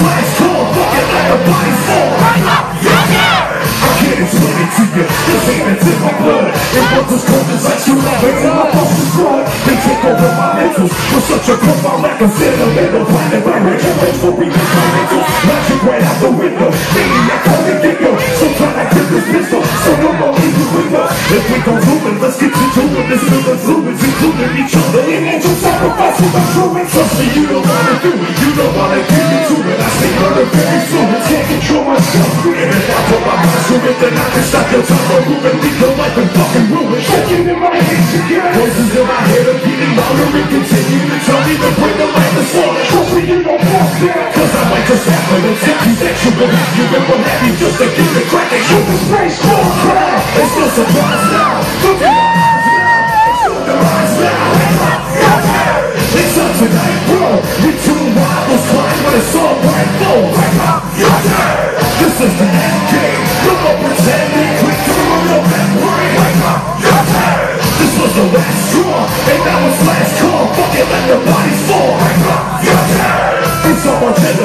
last call, fuck it, let the bodies fall. I can't explain it to you, this ain't in my blood. It was as cold as ice, you love it in my muscles blood. They take over my mentals, with such a profile like a sentimental planet. My my mentals. Logic right out the window, maniac on the get-go. So try to grip this pistol, so no more evil window. If we go zooming, let's get to doing this till the fluids, including each other. In angel sacrifices, I'm truing. Trust me, you don't wanna do it, you don't wanna to it. Can't control myself. And if I put my mind to it, then I can stop your time from moving. Leave your life in fucking ruin. Shaking in my hands again. Voices in my head are getting louder and continue to tell me to bring the light to slaughter. Trust me, you don't want that. Cause I might just have an attack you that you believe you and what have you just to get the crack and shoot the space a crowd. It's no surprise now.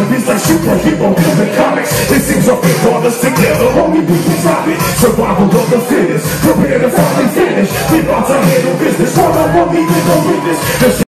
On enemies like superhero in comics. It seems our fate brought us together. Only we can stop it. Survival of the fittest. Prepare to finally finish. We about to handle business. One on one, leaving no witness.